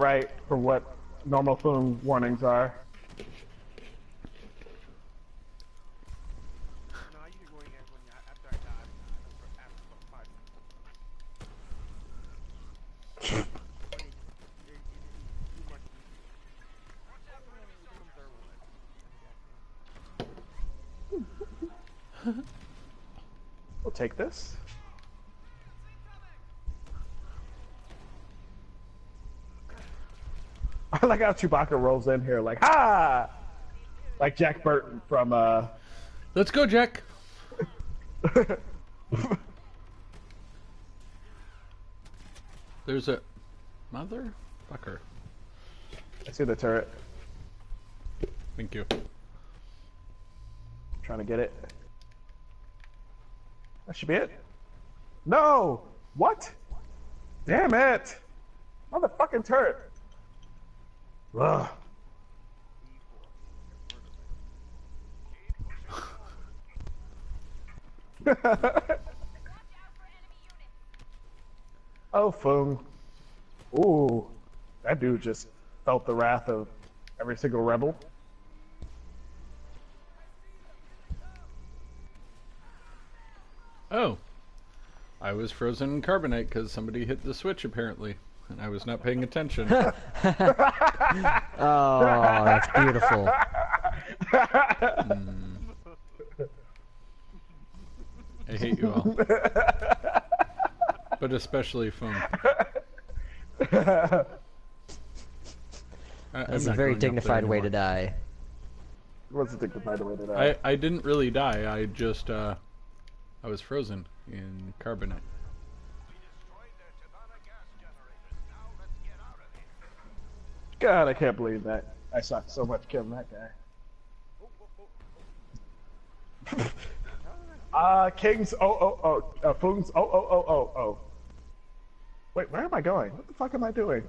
right for what normal phone warnings are. No, you can go in there when you, after I die. After, after about five minutes. Funny, you- you- you- you must- Some third one. We'll take this. I like how Chewbacca rolls in here like, ha! Like Jack Burton from, uh... Let's go, Jack. There's a motherfucker. I see the turret. Thank you. Trying to get it. That should be it. No! What? Damn it! Motherfucking turret! Ugh. oh, Foong. Ooh, that dude just felt the wrath of every single rebel. Oh. I was frozen in carbonite because somebody hit the switch apparently, and I was not paying attention. Oh, that's beautiful. I hate you all. but especially Fung. That's a very going up there dignified way to die. What's the dignified way to die? I, I didn't really die. I just uh, I was frozen in carbonite. God, I can't believe that. I sucked so much killing that guy. uh, King's oh oh oh, uh, Foong's oh oh oh oh oh. Wait, where am I going? What the fuck am I doing?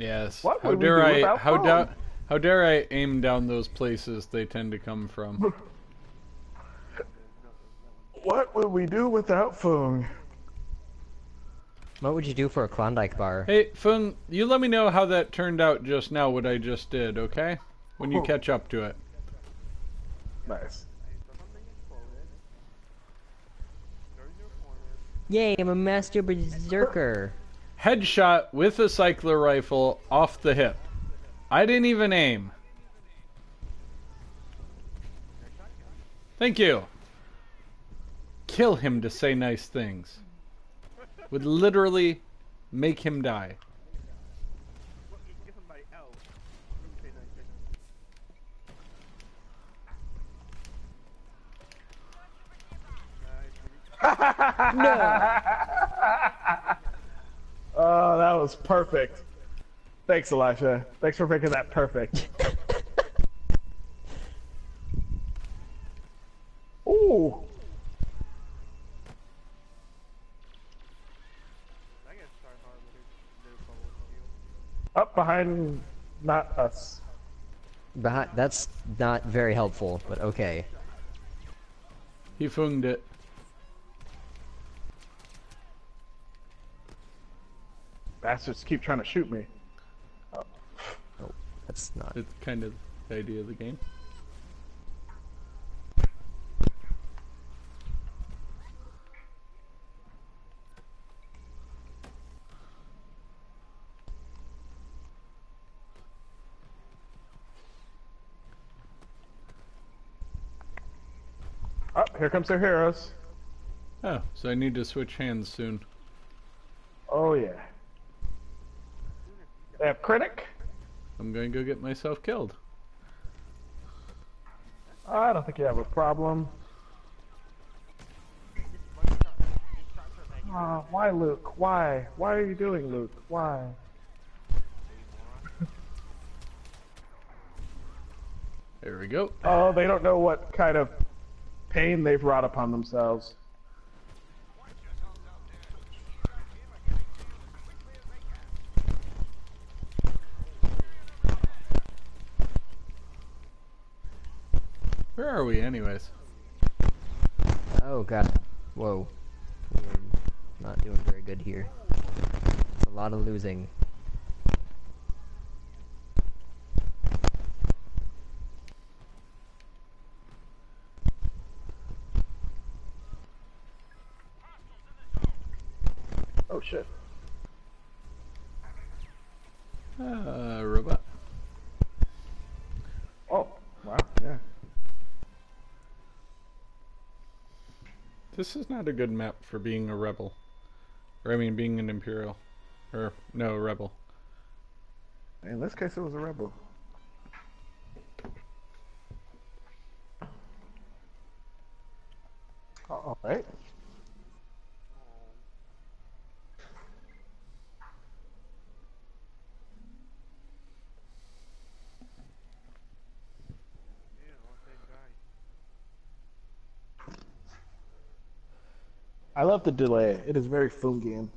Yes. What how would we dare do I? How Fung? da- How dare I aim down those places they tend to come from? What would we do without Fung? What would you do for a Klondike bar? hey, Fung, you let me know how that turned out just now. What I just did, okay? When you Oh. catch up to it. Nice. Yay, I'm a master berserker. Headshot with a cycler rifle off the hip. I didn't even aim. Thank you. Kill him to say nice things. Would literally make him die. Well, Oh, that was perfect. Thanks, Elisha. Thanks for making that perfect. Ooh. I get started hard with it. Little bubble shield. Up behind, not us. Behind, that's not very helpful, but okay. He funged it. Bastards keep trying to shoot me. oh That's not. It's kind of the idea of the game. Oh, here comes their heroes. Oh, so I need to switch hands soon. Oh yeah. They have critic. I'm going to go get myself killed. I don't think you have a problem. Oh, why, Luke? Why? Why are you doing, Luke? Why? There we go. Oh, they don't know what kind of pain they've wrought upon themselves. Where are we, anyways? Oh god. Whoa. We're not doing very good here. A lot of losing. Oh shit. Uh, robot. Oh, wow, yeah. This is not a good map for being a rebel. Or, I mean, being an Imperial. Or, no, a rebel. In this case, it was a rebel. All right. Yeah, all same guy. I love the delay. It is very Fungian.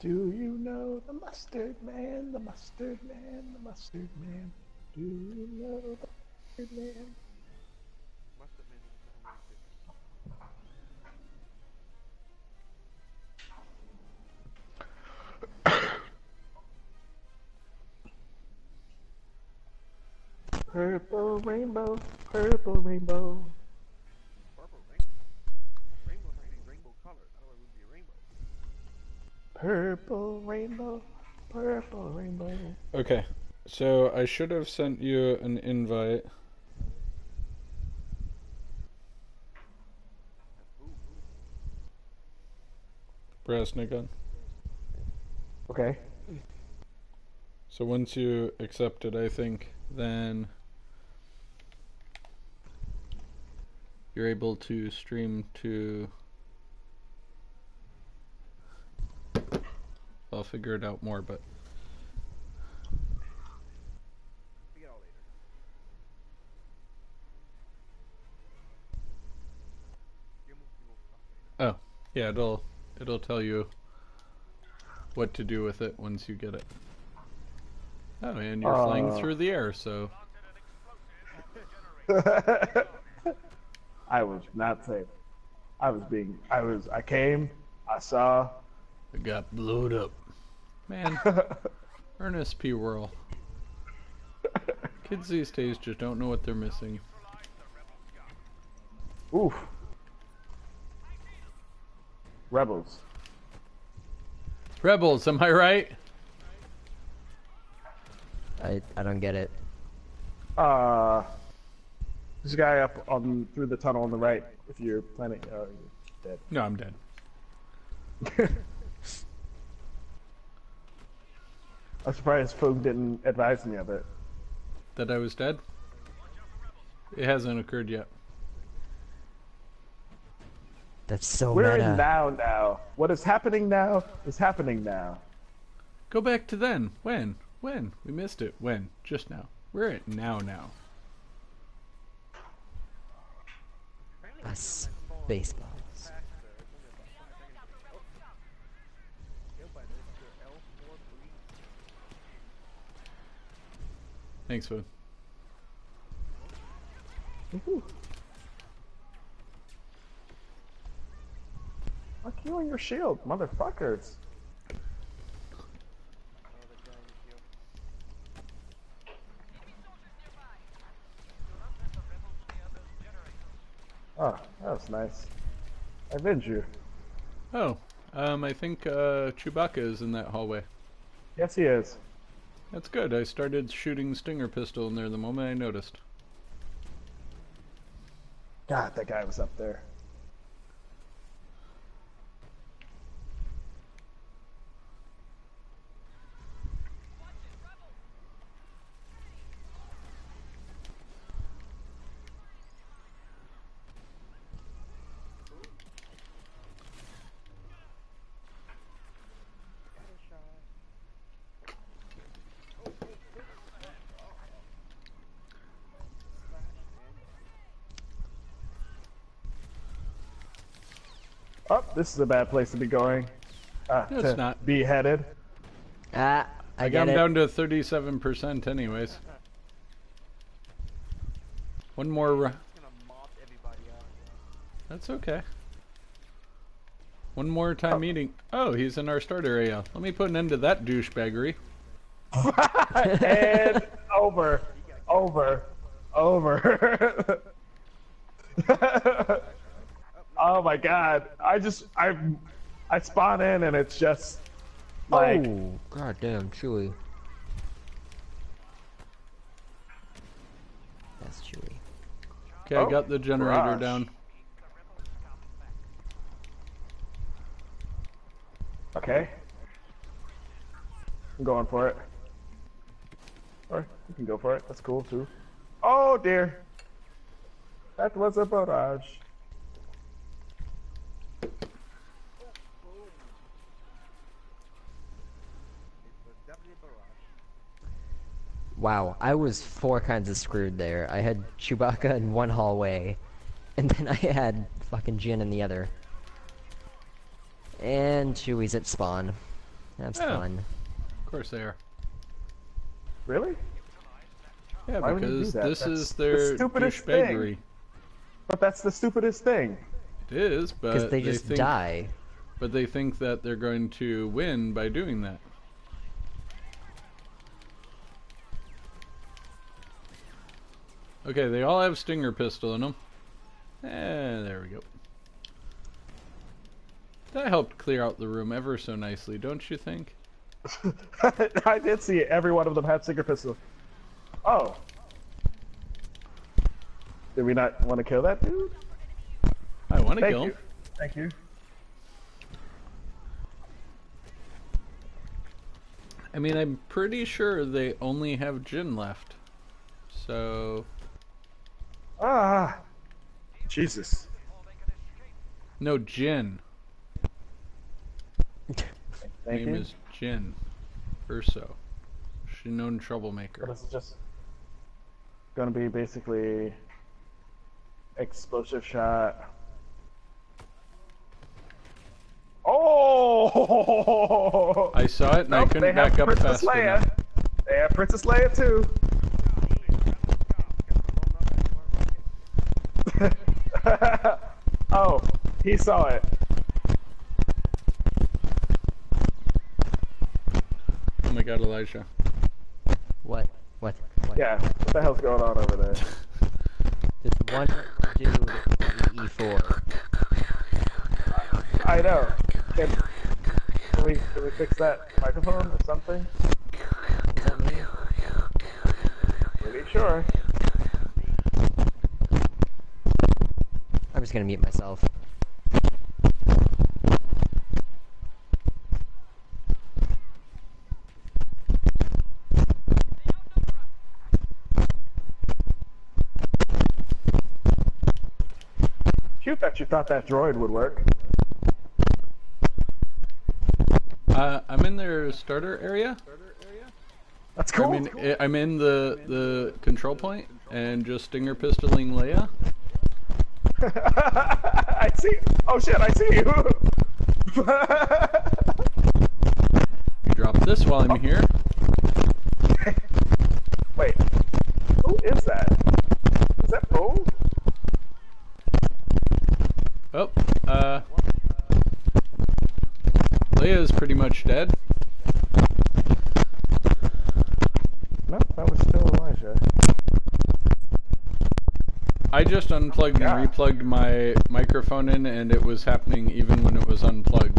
Do you know the mustard man, the mustard man, the mustard man? Do you know the mustard man? Must have been someone like it. Purple rainbow, purple rainbow. Purple rainbow, purple rainbow. Okay, so I should have sent you an invite. Brasnigan. Okay. So once you accept it, I think, then you're able to stream to. I'll figure it out more, but Figure it out later. You move, you move stuff later. oh yeah, it'll it'll tell you what to do with it once you get it. Oh, and you're flying Uh. through the air, so I was not safe. I was being. I was. I came. I saw. it got blowed up. Man, Ernest P. Worrell. Kids these days just don't know what they're missing. Oof. Rebels. Rebels, am I right? I I don't get it. Uh, this guy up on through the tunnel on the right. If you're planning, uh, you're No, I'm dead. dead. I'm surprised Foog didn't advise me of it. That I was dead? It hasn't occurred yet. That's so We're meta. in now. Now, what is happening now is happening now. Go back to then. When? When? We missed it. When? Just now. We're at now now. Us it's fallen baseballs. faster. It's only about five seconds. Oh. Killed by the the L4 police. Thanks, Food. Fuck you and your shield, motherfuckers. Oh, the guy you killed. That was nice. I avenge you. Oh, um, I think uh, Chewbacca is in that hallway. Yes, he is. That's good. I started shooting stinger pistol in there the moment I noticed. God, that guy was up there. Oh, this is a bad place to be going. Uh, No, to it's not. be headed. Ah, I, I got him down to 37% anyways. One more. ru- gonna mop everybody out. That's okay. One more time meeting. Oh, he's in our start area. Let me put an end to that douchebaggery. and over, over, over. oh my god! I just I I spawn in and it's just like oh, god damn, Chewy. That's Chewy. Okay, Oh, I got the generator garage. down. okay. I'm going for it. Or you can go for it. That's cool too. Oh dear. That was a barrage. Wow, I was four kinds of screwed there. I had Chewbacca in one hallway, and then I had fucking Jyn in the other. And Chewie's at spawn. That's Yeah. fun. Of course they are. Really? Yeah, Why would you do because this That's is the their stupidest thing. But that's the stupidest thing. It is, but they just think, die. But they think that they're going to win by doing that. Okay, they all have stinger pistol in them. And eh, there we go. That helped clear out the room ever so nicely, don't you think? I did see it. Every one of them had stinger pistol. Oh. Did we not want to kill that dude? I want to Thank kill you. him. Thank you. I mean, I'm pretty sure they only have Jyn left. So, Ah. Jesus. no, Jyn. Thank Name you. is Jyn. Erso. She's known So troublemaker. this is just gonna be basically explosive shot. Oh! I saw it and I couldn't they have back up Princess fast Leia. enough. They have Princess Leia too. oh, he saw it. Oh my god, Elijah. What? What? What? Yeah, what the hell's going on over there? There's one dude E4. I know. Can, can we can we fix that microphone or something? Is that me? Pretty sure. I'm just gonna mute myself. Cute that you thought that droid would work. Uh, I'm in their starter area. That's cool. I mean, I- I'm in the the control point and just stinger pistoling Leia. I see. Oh shit! I see you. You drop this while I'm here. Wait, who is that? Is that Boom? Oh, uh, Leia's pretty much dead. No, that was still Elijah. I just unplugged Yeah. and replugged my microphone in, and it was happening even when it was unplugged.